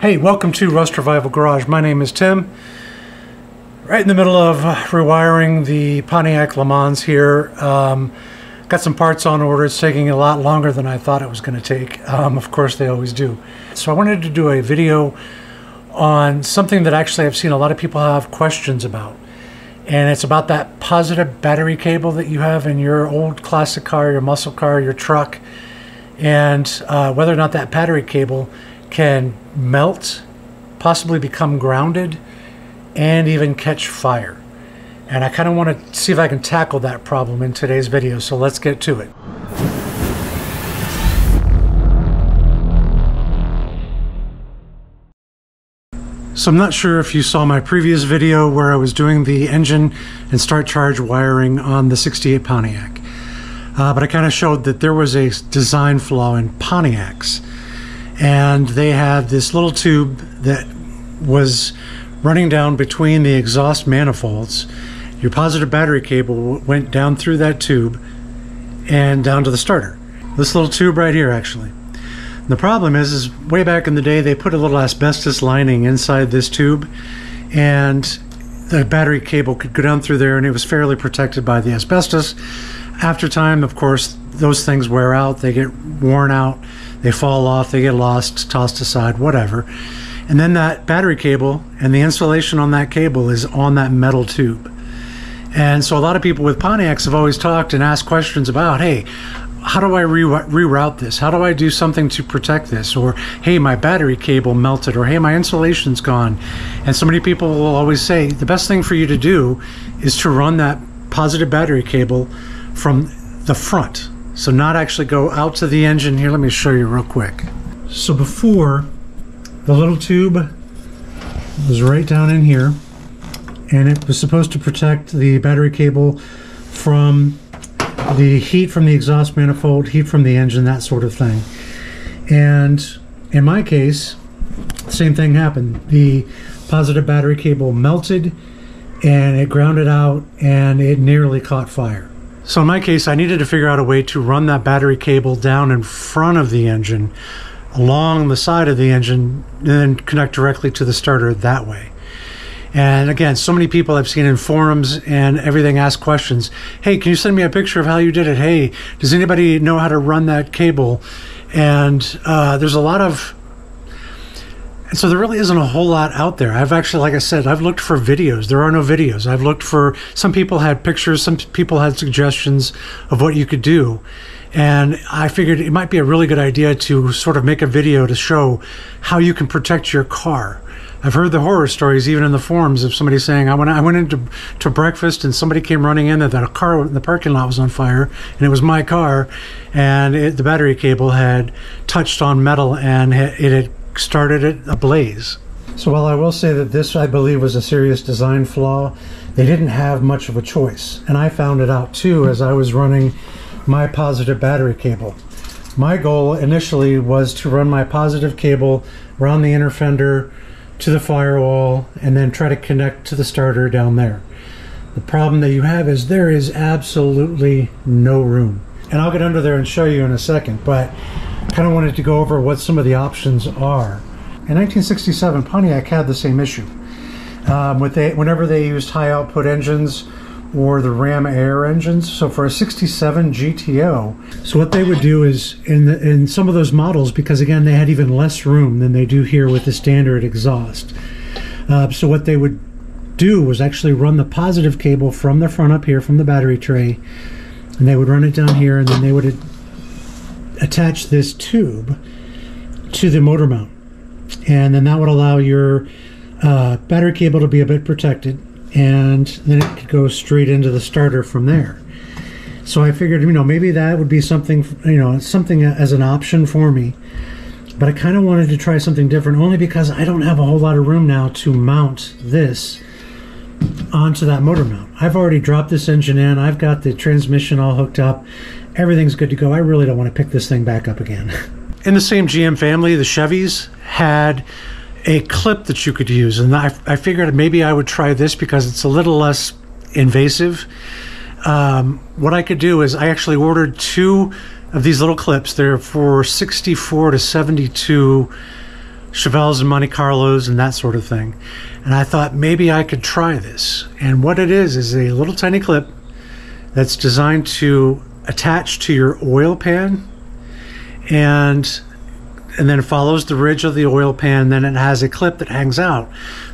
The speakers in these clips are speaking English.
Hey, welcome to Rust Revival Garage. My name is Tim. Right in the middle of rewiring the Pontiac LeMans here. Um, got some parts on order. It's taking a lot longer than I thought it was going to take. Um, of course, they always do. So I wanted to do a video on something that actually I've seen a lot of people have questions about. And it's about that positive battery cable that you have in your old classic car, your muscle car, your truck, and uh, whether or not that battery cable can melt, possibly become grounded, and even catch fire. And I kind of want to see if I can tackle that problem in today's video, so let's get to it. So I'm not sure if you saw my previous video where I was doing the engine and start charge wiring on the 68 Pontiac. Uh, but I kind of showed that there was a design flaw in Pontiacs and they had this little tube that was running down between the exhaust manifolds. Your positive battery cable went down through that tube and down to the starter. This little tube right here, actually. the problem is, is way back in the day, they put a little asbestos lining inside this tube, and the battery cable could go down through there, and it was fairly protected by the asbestos. After time, of course, those things wear out, they get worn out, they fall off, they get lost, tossed aside, whatever. And then that battery cable and the insulation on that cable is on that metal tube. And so a lot of people with Pontiacs have always talked and asked questions about, hey, how do I re- reroute this? How do I do something to protect this? Or, hey, my battery cable melted, or hey, my insulation's gone. And so many people will always say the best thing for you to do is to run that positive battery cable from the front so not actually go out to the engine here. Let me show you real quick. So before, the little tube was right down in here and it was supposed to protect the battery cable from the heat from the exhaust manifold, heat from the engine, that sort of thing. And in my case, same thing happened. The positive battery cable melted and it grounded out and it nearly caught fire. So in my case, I needed to figure out a way to run that battery cable down in front of the engine, along the side of the engine, and then connect directly to the starter that way. And again, so many people I've seen in forums and everything ask questions. Hey, can you send me a picture of how you did it? Hey, does anybody know how to run that cable? And uh, there's a lot of and so there really isn't a whole lot out there. I've actually, like I said, I've looked for videos. There are no videos. I've looked for, some people had pictures, some people had suggestions of what you could do. And I figured it might be a really good idea to sort of make a video to show how you can protect your car. I've heard the horror stories, even in the forums, of somebody saying, "I went, I went into to breakfast, and somebody came running in that a car in the parking lot was on fire, and it was my car, and it, the battery cable had touched on metal, and it had started it ablaze. So while I will say that this, I believe, was a serious design flaw, they didn't have much of a choice. And I found it out too as I was running my positive battery cable. My goal initially was to run my positive cable around the inner fender to the firewall and then try to connect to the starter down there. The problem that you have is there is absolutely no room. And I'll get under there and show you in a second, but kind of wanted to go over what some of the options are. In 1967, Pontiac had the same issue. Um, with they, whenever they used high output engines or the Ram Air engines. So for a 67 GTO, so what they would do is in the, in some of those models, because again they had even less room than they do here with the standard exhaust. Uh, so what they would do was actually run the positive cable from the front up here from the battery tray, and they would run it down here, and then they would attach this tube to the motor mount. And then that would allow your uh, battery cable to be a bit protected and then it could go straight into the starter from there. So I figured, you know, maybe that would be something, you know, something as an option for me. But I kind of wanted to try something different only because I don't have a whole lot of room now to mount this onto that motor mount. I've already dropped this engine in. I've got the transmission all hooked up everything's good to go. I really don't want to pick this thing back up again. In the same GM family, the Chevys had a clip that you could use, and I, I figured maybe I would try this because it's a little less invasive. Um, what I could do is I actually ordered two of these little clips. They're for 64 to 72 Chevelles and Monte Carlos and that sort of thing. And I thought maybe I could try this. And what it is is a little tiny clip that's designed to attach to your oil pan and and then follows the ridge of the oil pan. Then it has a clip that hangs out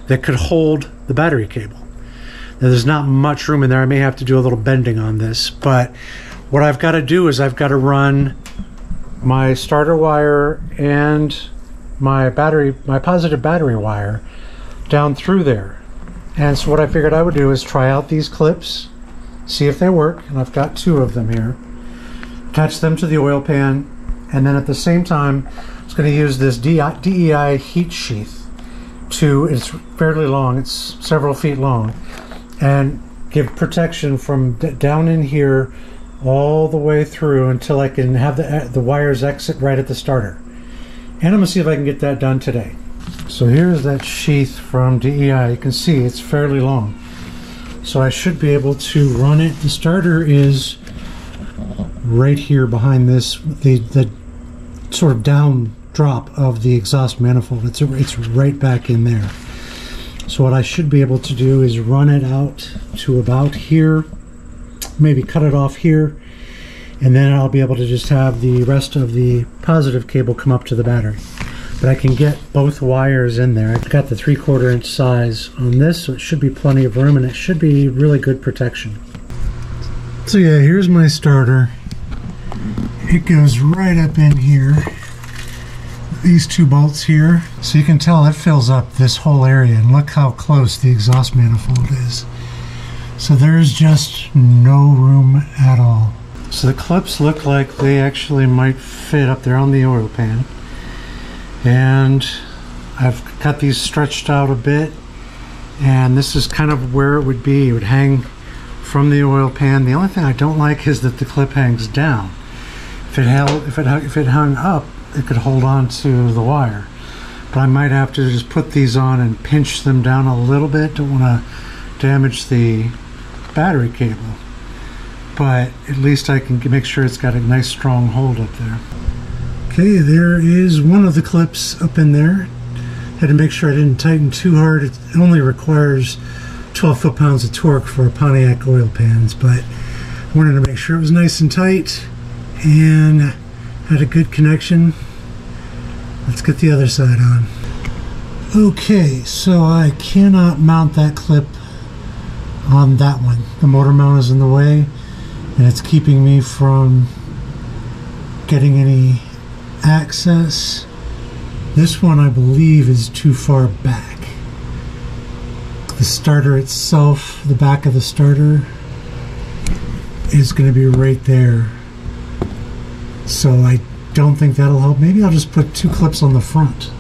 that could hold the battery cable. Now, there's not much room in there. I may have to do a little bending on this, but what I've got to do is I've got to run my starter wire and my battery, my positive battery wire down through there. And so what I figured I would do is try out these clips, see if they work, and I've got two of them here. Attach them to the oil pan, and then at the same time, I'm going to use this DEI heat sheath to, it's fairly long, it's several feet long, and give protection from down in here all the way through until I can have the, uh, the wires exit right at the starter. And I'm going to see if I can get that done today. So here's that sheath from DEI. You can see it's fairly long. So I should be able to run it. The starter is right here behind this, the, the sort of down drop of the exhaust manifold. It's, it's right back in there. So what I should be able to do is run it out to about here, maybe cut it off here, and then I'll be able to just have the rest of the positive cable come up to the battery. But I can get both wires in there. I've got the three quarter inch size on this, so it should be plenty of room and it should be really good protection. So yeah, here's my starter. It goes right up in here these two bolts here. So you can tell it fills up this whole area and look how close the exhaust manifold is. So there's just no room at all. So the clips look like they actually might fit up there on the oil pan. And I've got these stretched out a bit and this is kind of where it would be. It would hang from the oil pan. The only thing I don't like is that the clip hangs down. If it held, if it if it hung up, it could hold on to the wire. But I might have to just put these on and pinch them down a little bit. Don't want to damage the battery cable. But at least I can make sure it's got a nice strong hold up there. Okay, there is one of the clips up in there. Had to make sure I didn't tighten too hard. It only requires 12 foot-pounds of torque for Pontiac oil pans, but I wanted to make sure it was nice and tight and had a good connection. Let's get the other side on. Okay, so I cannot mount that clip on that one. The motor mount is in the way and it's keeping me from getting any access. This one I believe is too far back. The starter itself, the back of the starter is going to be right there. So I don't think that'll help. Maybe I'll just put two clips on the front.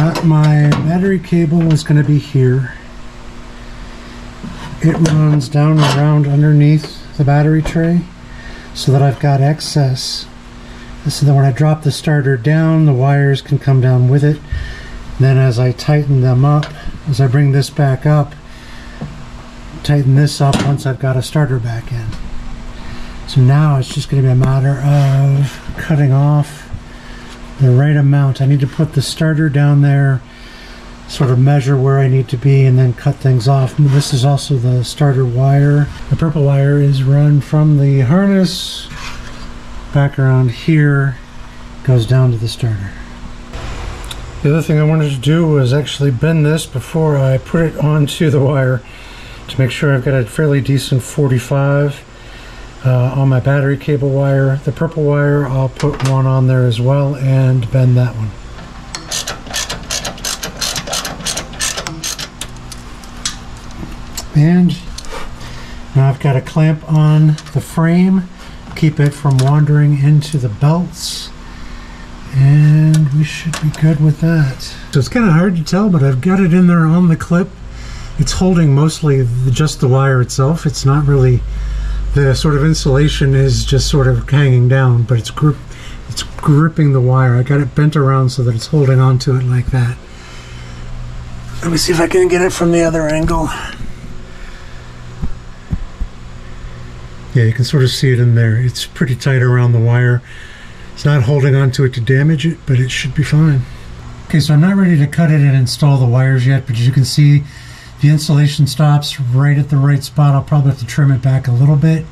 Got my battery cable is going to be here. It runs down around underneath the battery tray so that I've got excess so that when I drop the starter down the wires can come down with it. Then as I tighten them up as I bring this back up tighten this up once I've got a starter back in. So now it's just going to be a matter of cutting off the right amount I need to put the starter down there sort of measure where I need to be and then cut things off. This is also the starter wire. The purple wire is run from the harness back around here, goes down to the starter. The other thing I wanted to do was actually bend this before I put it onto the wire to make sure I've got a fairly decent 45 uh, on my battery cable wire. The purple wire, I'll put one on there as well and bend that one. And now I've got a clamp on the frame, keep it from wandering into the belts. And we should be good with that. So it's kind of hard to tell, but I've got it in there on the clip. It's holding mostly the, just the wire itself. It's not really, the sort of insulation is just sort of hanging down, but it's group, it's gripping the wire. I got it bent around so that it's holding onto it like that. Let me see if I can get it from the other angle. Yeah, you can sort of see it in there. It's pretty tight around the wire. It's not holding onto it to damage it, but it should be fine. Okay, so I'm not ready to cut it and install the wires yet, but as you can see, the insulation stops right at the right spot. I'll probably have to trim it back a little bit.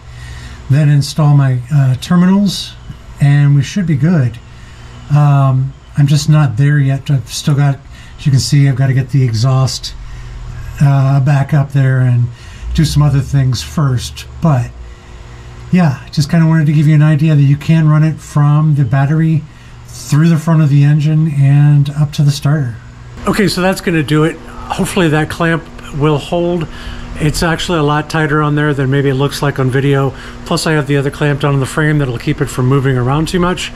Then install my uh, terminals, and we should be good. Um, I'm just not there yet. I've still got, as you can see, I've got to get the exhaust uh, back up there and do some other things first. But yeah, just kind of wanted to give you an idea that you can run it from the battery through the front of the engine and up to the starter. Okay, so that's going to do it. Hopefully that clamp will hold. It's actually a lot tighter on there than maybe it looks like on video. Plus I have the other clamp down on the frame that'll keep it from moving around too much.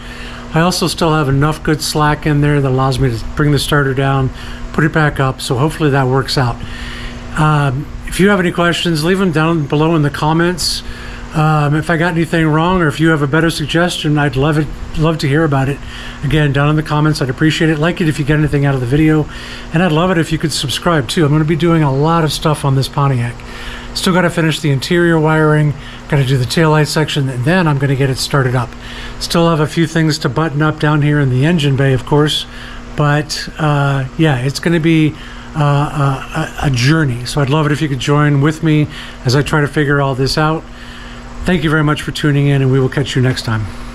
I also still have enough good slack in there that allows me to bring the starter down, put it back up, so hopefully that works out. Um, if you have any questions, leave them down below in the comments. Um, if I got anything wrong or if you have a better suggestion, I'd love it, love to hear about it. Again, down in the comments, I'd appreciate it. Like it if you get anything out of the video, and I'd love it if you could subscribe too. I'm going to be doing a lot of stuff on this Pontiac. Still got to finish the interior wiring, got to do the taillight section, and then I'm going to get it started up. Still have a few things to button up down here in the engine bay, of course, but uh, yeah, it's going to be uh, a, a journey. So I'd love it if you could join with me as I try to figure all this out. Thank you very much for tuning in, and we will catch you next time.